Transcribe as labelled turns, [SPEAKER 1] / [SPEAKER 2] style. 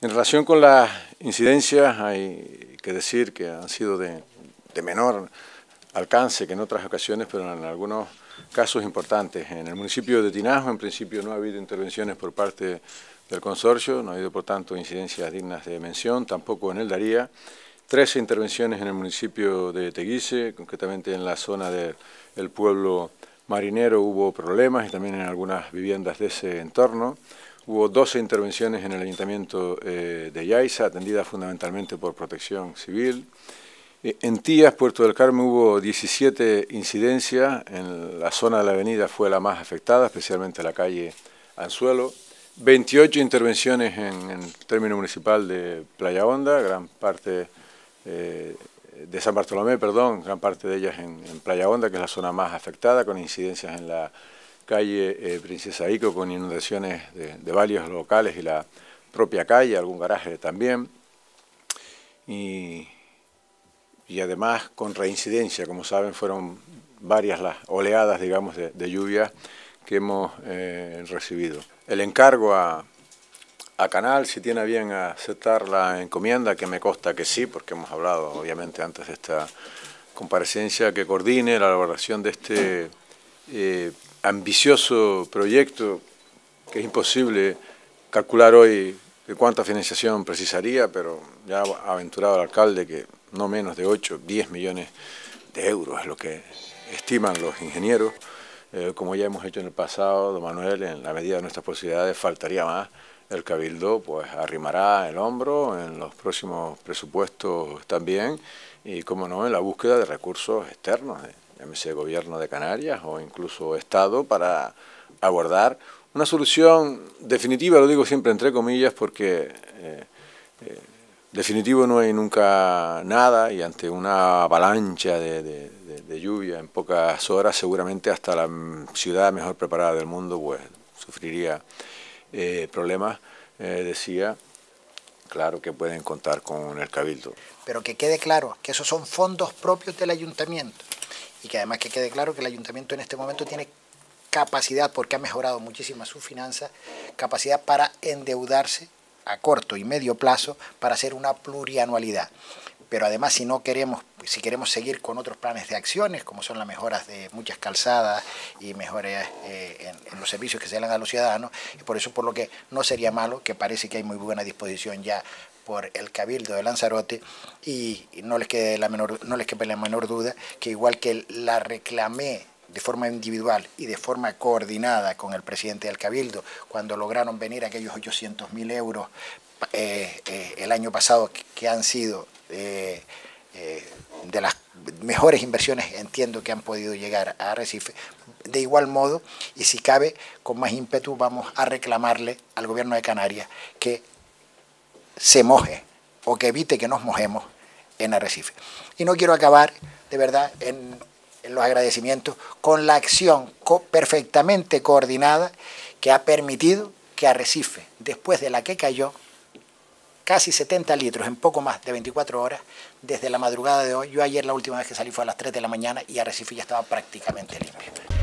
[SPEAKER 1] En relación con las incidencias, hay que decir que han sido de, menor alcance que en otras ocasiones, pero en algunos casos importantes. En el municipio de Tinajo, en principio, no ha habido intervenciones por parte del consorcio, no ha habido, por tanto, incidencias dignas de mención, tampoco en el Daría. Trece intervenciones en el municipio de Teguise, concretamente en la zona del pueblo marinero hubo problemas y también en algunas viviendas de ese entorno. Hubo 12 intervenciones en el Ayuntamiento eh, de Yaiza, atendidas fundamentalmente por Protección Civil. Eh, en Tías, Puerto del Carmen, hubo 17 incidencias. En la zona de la avenida fue la más afectada, especialmente la calle Anzuelo. 28 intervenciones en, el término municipal de Playa Honda, gran parte eh, de San Bartolomé, perdón, gran parte de ellas en, en Playa Honda, que es la zona más afectada, con incidencias en la calle eh, Princesa Ico con inundaciones de, varios locales y la propia calle, algún garaje también. Y, además con reincidencia, como saben, fueron varias las oleadas, digamos, de, lluvia que hemos eh, recibido. El encargo a, a Canal, si tiene bien aceptar la encomienda, que me consta que sí, porque hemos hablado obviamente antes de esta comparecencia, que coordine la elaboración de este eh, ambicioso proyecto que es imposible calcular hoy de cuánta financiación precisaría, pero ya ha aventurado el alcalde que no menos de 8, 10 millones de euros es lo que estiman los ingenieros. Eh, como ya hemos hecho en el pasado, don Manuel, en la medida de nuestras posibilidades faltaría más. El Cabildo pues arrimará el hombro en los próximos presupuestos también y, como no, en la búsqueda de recursos externos llámese gobierno de Canarias o incluso Estado, para abordar una solución definitiva, lo digo siempre entre comillas, porque eh, eh, definitivo no hay nunca nada y ante una avalancha de, lluvia en pocas horas, seguramente hasta la ciudad mejor preparada del mundo pues, sufriría eh, problemas, decía, claro que pueden contar con el Cabildo.
[SPEAKER 2] Pero que quede claro que esos son fondos propios del ayuntamiento y que además que quede claro que el ayuntamiento en este momento tiene capacidad, porque ha mejorado muchísimo su finanza, capacidad para endeudarse a corto y medio plazo para hacer una plurianualidad. Pero además si no queremos, si queremos seguir con otros planes de acciones, como son las mejoras de muchas calzadas y mejoras eh, en, los servicios que se dan a los ciudadanos, y por eso por lo que no sería malo, que parece que hay muy buena disposición ya por el Cabildo de Lanzarote y no les quede la menor, no les quede la menor duda que igual que la reclamé de forma individual y de forma coordinada con el presidente del Cabildo, cuando lograron venir aquellos 800 mil euros eh, eh, el año pasado que, han sido eh, de las mejores inversiones, entiendo que han podido llegar a Recife, de igual modo, y si cabe, con más ímpetu vamos a reclamarle al gobierno de Canarias que se moje o que evite que nos mojemos en Arrecife. Y no quiero acabar, de verdad, en, los agradecimientos con la acción perfectamente coordinada que ha permitido que Arrecife, después de la que cayó, casi 70 litros en poco más de 24 horas, desde la madrugada de hoy, yo ayer la última vez que salí fue a las 3 de la mañana y Arrecife ya estaba prácticamente limpio.